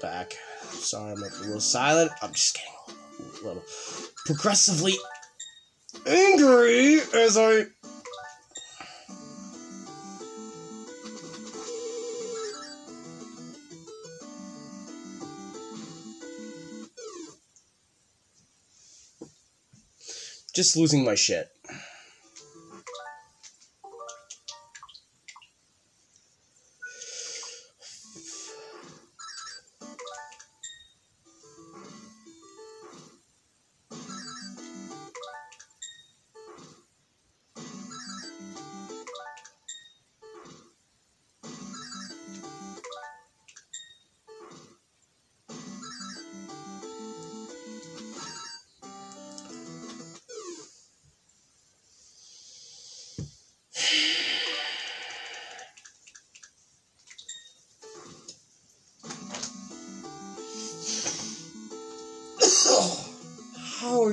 Back. Sorry, I'm a little silent. I'm just getting a little progressively angry as I. Just losing my shit.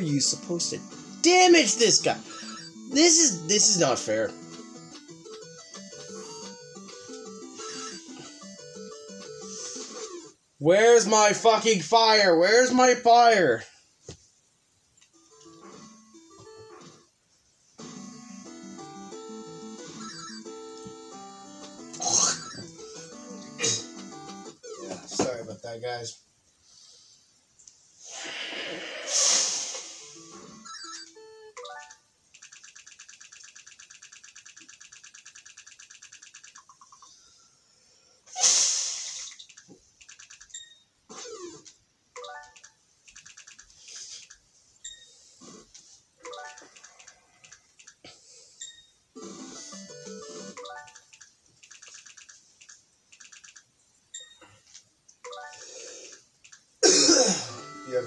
You supposed to damage this guy? This is this is not fair. Where's my fucking fire? Where's my fire? Yeah, sorry about that, guys.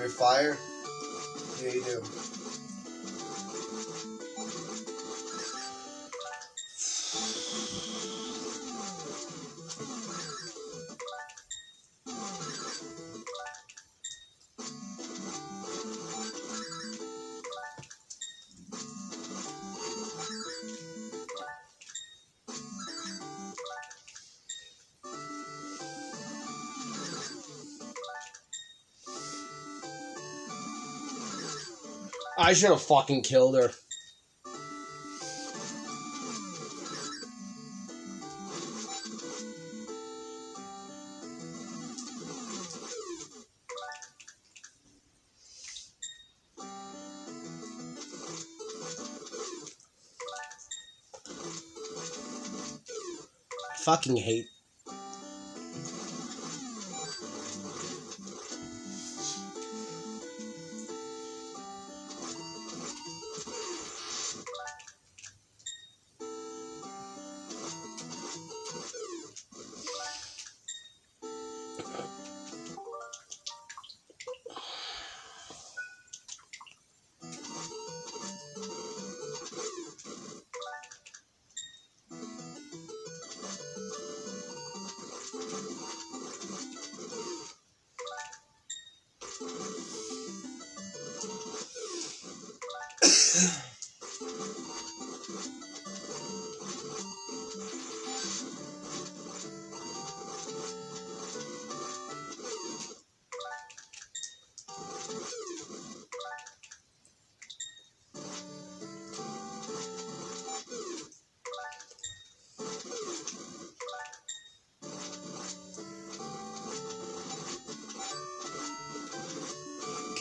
Fire? Yeah, you do. I should have fucking killed her. Fucking hate. Could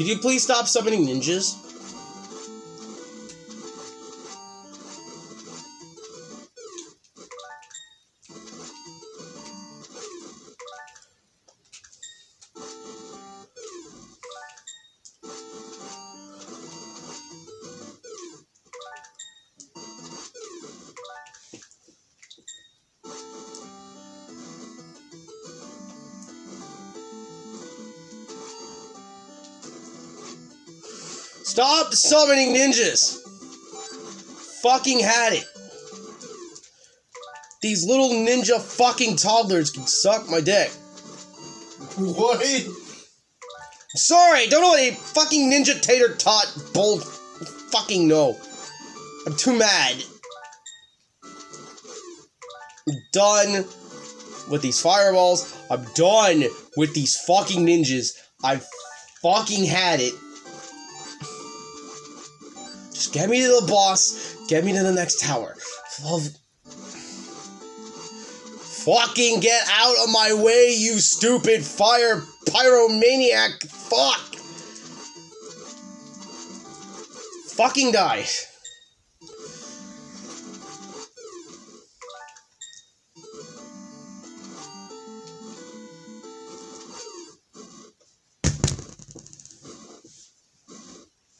you please stop summoning ninjas? Stop summoning ninjas! Fucking had it. These little ninja fucking toddlers can suck my dick. What? Sorry, don't know what a fucking ninja tater tot bull fucking no. I'm too mad. I'm done with these fireballs. I'm done with these fucking ninjas. I fucking had it. Just get me to the boss. Get me to the next tower. Love. Fucking get out of my way, you stupid fire pyromaniac. Fuck. Fucking die.